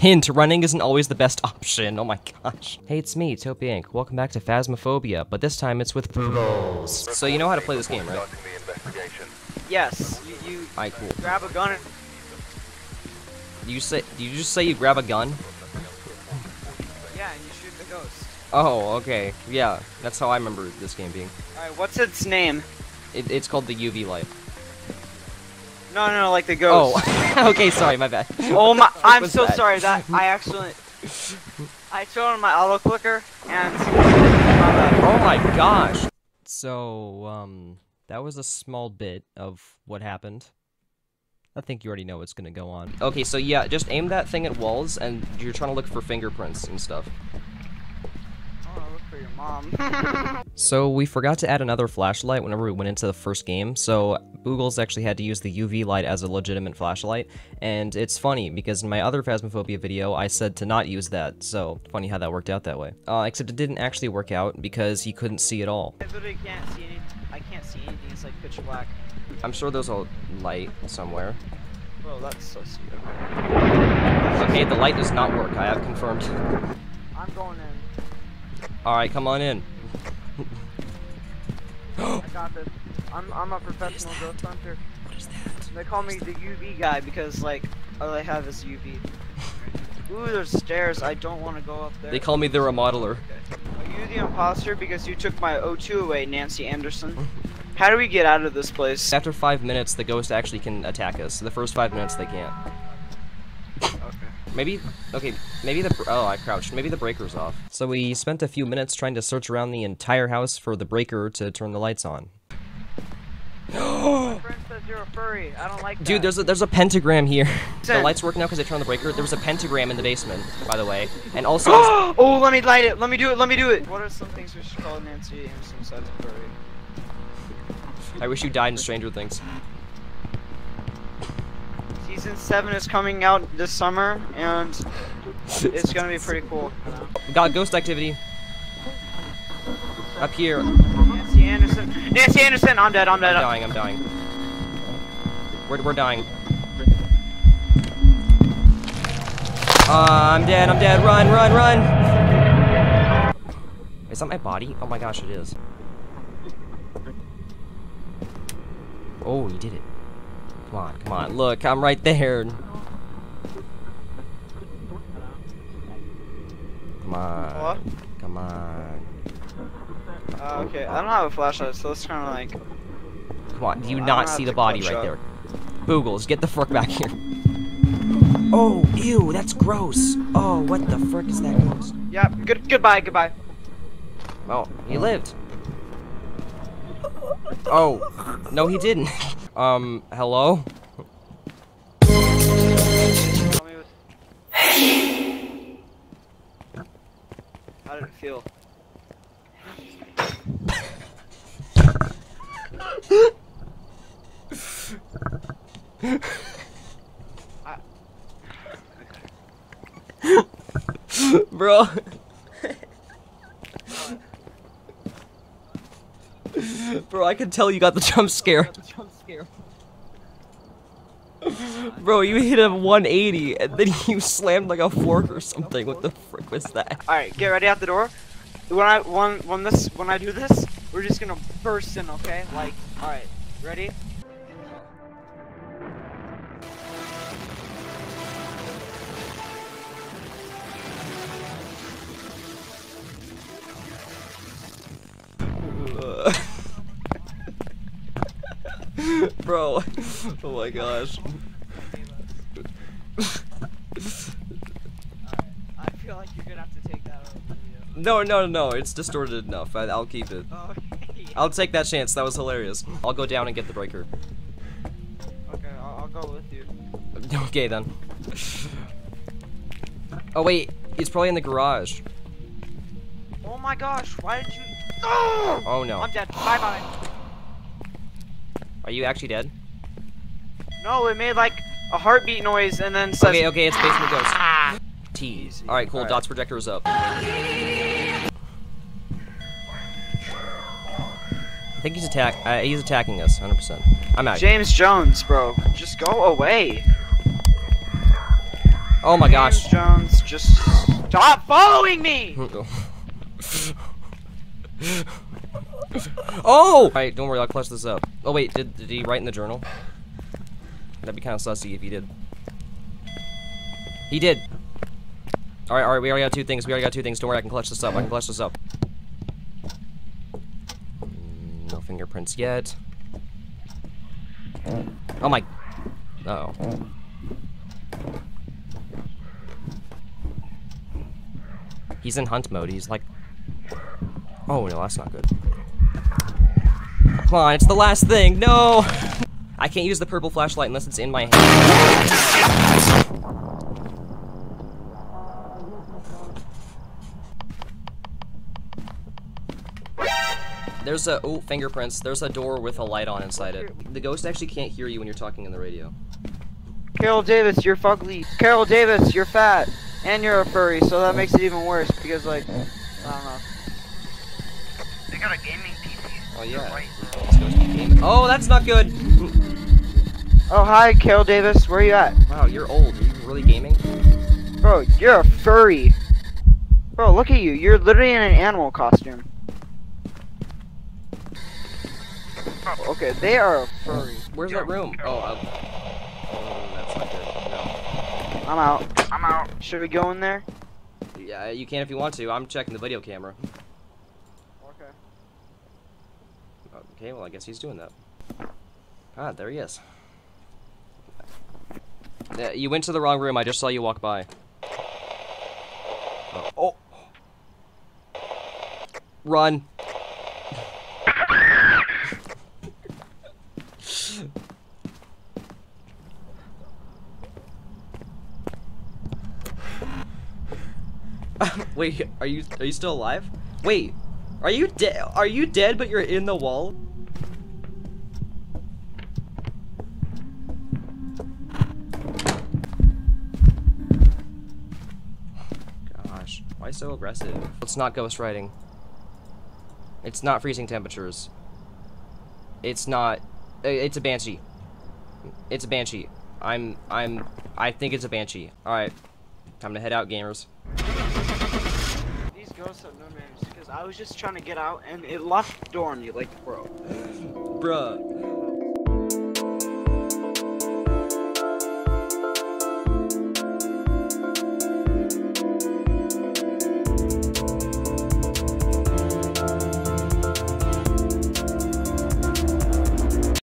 Hint, running isn't always the best option. Oh my gosh. Hey, it's me, Topia Inc. Welcome back to Phasmophobia, but this time it's with Boogles. So you know how to play this game, right? Yes, you, you Alright, cool. grab a gun and You say, do you just say you grab a gun? yeah, and you shoot the ghost. Oh, okay. Yeah, that's how I remember this game being. Alright, what's its name? It, it's called the UV light. No, no, no, like the ghost. Oh, okay, sorry, my bad. Oh my! I'm so that? sorry that I accidentally. I threw on my auto clicker and. Oh my gosh. So, um, that was a small bit of what happened. I think you already know what's gonna go on. Okay, so yeah, just aim that thing at walls, and you're trying to look for fingerprints and stuff. I wanna look for your mom. So we forgot to add another flashlight whenever we went into the first game, so Boogles actually had to use the UV light as a legitimate flashlight, and it's funny, because in my other Phasmophobia video, I said to not use that, so funny how that worked out that way. Uh, except it didn't actually work out, because he couldn't see at all. I literally can't see. I can't see anything. It's like pitch black. I'm sure there's a light somewhere. Bro, that's so stupid. Okay, the light does not work, I have confirmed. I'm going in. Alright, come on in. I got this. I'm I'm a professional ghost hunter. What is that? They call me the UV guy because like all I have is UV. Ooh, there's stairs. I don't want to go up there. They call me the remodeler. Are you the imposter because you took my O2 away, Nancy Anderson? How do we get out of this place? After five minutes, the ghost actually can attack us. The first five minutes, they can't. Okay. Maybe, okay, maybe the, oh, I crouched. Maybe the breaker's off. So we spent a few minutes trying to search around the entire house for the breaker to turn the lights on. My friend says you're a furry. I don't like that. Dude, there's a, there's a pentagram here. the lights work now because I turned the breaker. There was a pentagram in the basement, by the way. And also, oh, let me light it. Let me do it. Let me do it. What are some things we should call Nancy Anderson besides a furry? I wish you died in Stranger Things. Season seven is coming out this summer, and it's gonna be pretty cool. We got ghost activity. Up here. Nancy Anderson. Nancy Anderson. I'm dead. I'm dead. I'm dying, I'm dying. We're, we're dying. Uh, I'm dead, I'm dead. Run, run, run! Is that my body? Oh my gosh, it is. Oh, you did it. Come on, come on. Look, I'm right there. Come on. What? Come on. Uh, okay, I don't have a flashlight, so it's kind of like. Come on, do you I'm not see the body right up. there? Boogles, get the frick back here. Oh, ew, that's gross. Oh, what the frick is that gross? Yeah. Good. Goodbye. Goodbye. Oh, he lived. Oh, no, he didn't. Um, hello? How did it feel? Bro. Bro, I can tell you got the jump scare. Bro, you hit a 180 and then you slammed like a fork or something. What the frick was that? All right, get ready out the door. When I when when this when I do this, we're just gonna burst in, okay? Like, all right, ready? Bro. Oh my gosh. I feel like you're gonna have to take that out of the video. No, no, no, it's distorted enough. I, I'll keep it. Oh. I'll take that chance. That was hilarious. I'll go down and get the breaker. Okay, I'll, I'll go with you. Okay then. Oh wait, he's probably in the garage. Oh my gosh, why did you? Oh, Oh no. I'm dead. Bye bye. Are you actually dead? No, it made like a heartbeat noise and then says. Okay, okay, it's basement ghost. Ah. Tease. Alright, cool. Alright. Dots projector is up. I think he's attack. Uh, he's attacking us, 100%. I'm out. James Jones, bro, just go away. Oh my gosh. James Jones, just stop following me! oh! Alright, don't worry, I'll clutch this up. Oh wait, did, did he write in the journal? That'd be kind of sussy if he did. He did! Alright, alright, we already got two things, we already got two things, don't worry, I can clutch this up, I can clutch this up. No fingerprints yet. Oh my... Uh oh. He's in hunt mode, he's like... Oh no, that's not good. Come on, it's the last thing, no! I can't use the purple flashlight unless it's in my hand. There's a, oh, fingerprints. There's a door with a light on inside it. The ghost actually can't hear you when you're talking in the radio. Carol Davis, you're fugly. Carol Davis, you're fat. And you're a furry, so that makes it even worse, because, like, I don't know. They got a gaming PC. Oh yeah. Right. This ghost game- Oh, that's not good! Oh, hi, Carol Davis, where are you at? Wow, you're old. Are you really gaming? Bro, you're a furry. Bro, look at you. You're literally in an animal costume. Okay, they are a furry. Where's that room? Oh, uh, oh, that's not good. I'm out. I'm out. Should we go in there? Yeah, you can if you want to. I'm checking the video camera. Okay. Okay, well, I guess he's doing that. Ah, there he is. Uh, you went to the wrong room. I just saw you walk by. Oh. oh. Run. Wait, are you are you still alive? Wait, are you dead? Are you dead? But you're in the wall. Why so aggressive? It's not ghost writing. It's not freezing temperatures. It's not. uh, It's a banshee. It's a banshee. I'm. I'm. I think it's a banshee. All right, time to head out, gamers. These ghosts have no names because I was just trying to get out and it locked the door on you, like, bro. Bruh.